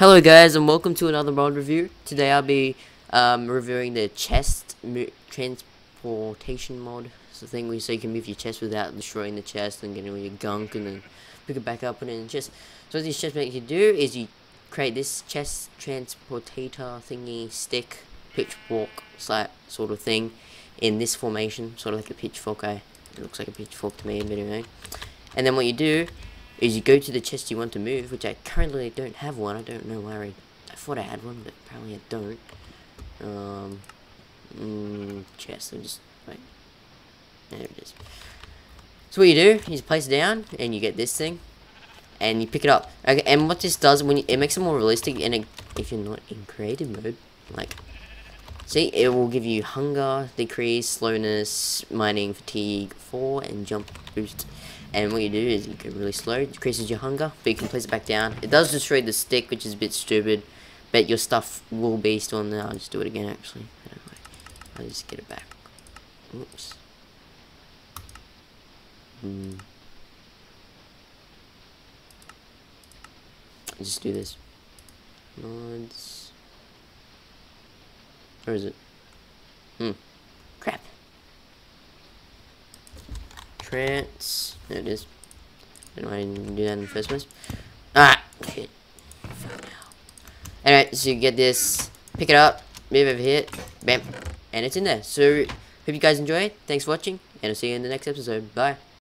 Hello guys and welcome to another mod review. Today I'll be um, reviewing the chest transportation mod. It's the thing where so you can move your chest without destroying the chest and getting all your gunk and then pick it back up and then chest. So what this chest makes you do is you create this chest transportator thingy stick pitchfork sort of thing in this formation, sort of like a pitchfork. I, it looks like a pitchfork to me, but anyway. And then what you do is you go to the chest you want to move, which I currently don't have one. I don't know where I... I thought I had one, but apparently I don't. Um, mm, chest, I'm just... Wait. There it is. So what you do, just place it down, and you get this thing, and you pick it up. Okay, and what this does, when you, it makes it more realistic, and it, if you're not in creative mode, like, see, it will give you hunger, decrease, slowness, mining, fatigue, 4, and jump boost. And what you do is you go really slow, decreases your hunger, but you can place it back down. It does destroy the stick, which is a bit stupid, but your stuff will be still in there. I'll just do it again, actually. I'll just get it back. Oops. Hmm. Just do this. Mods. Where is it? Hmm. Trance. There it is. I don't know I didn't do that in the first place. Ah! Shit. Alright, so you get this, pick it up, move over here, bam, and it's in there. So, hope you guys enjoy it. Thanks for watching, and I'll see you in the next episode. Bye.